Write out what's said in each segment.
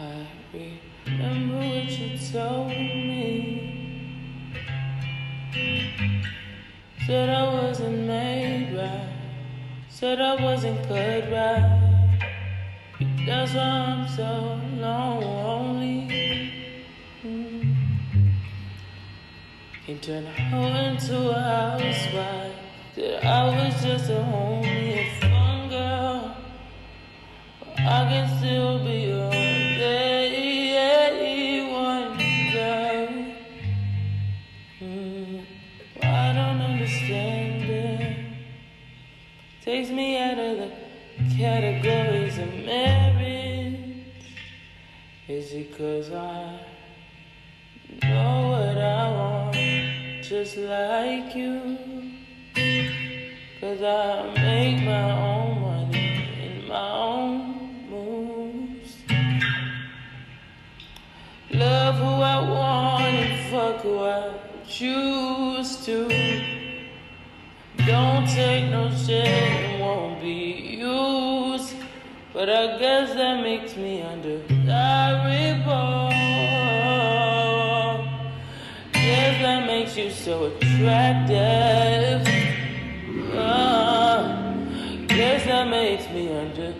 I remember what you told me. Said I wasn't made right. Said I wasn't cut right. That's why I'm so lonely. Mm. Can turn a hoe into a housewife. Said I was just a homie, a fun girl. But I can still be Takes me out of the categories of marriage. Is it cause I know what I want, just like you? Cause I make my own money in my own moves. Love who I want and fuck who I choose to. Don't take no shit, it won't be used. But I guess that makes me undesirable. Guess that makes you so attractive. Uh, guess that makes me undesirable.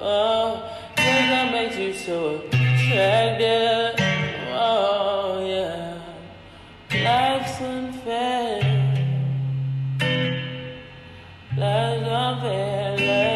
Uh, guess that makes you so attractive. Of it.